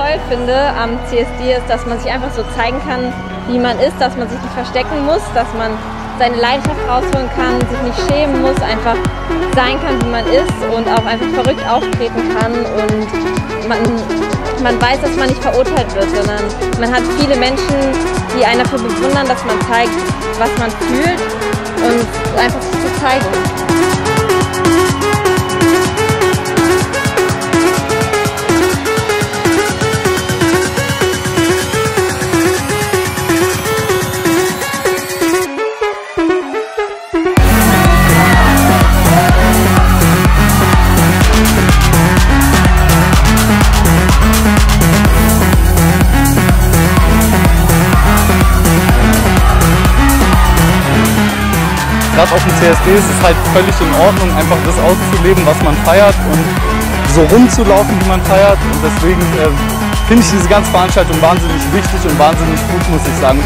toll finde am CSD ist, dass man sich einfach so zeigen kann, wie man ist, dass man sich nicht verstecken muss, dass man seine Leidenschaft rausholen kann, sich nicht schämen muss, einfach sein kann, wie man ist und auch einfach verrückt auftreten kann und man, man weiß, dass man nicht verurteilt wird, sondern man hat viele Menschen, die einen dafür bewundern, dass man zeigt, was man fühlt und einfach zu zeigen. Gerade auf dem CSD ist es halt völlig in Ordnung, einfach das auszuleben, was man feiert und so rumzulaufen, wie man feiert. Und deswegen äh, finde ich diese ganze Veranstaltung wahnsinnig wichtig und wahnsinnig gut, muss ich sagen.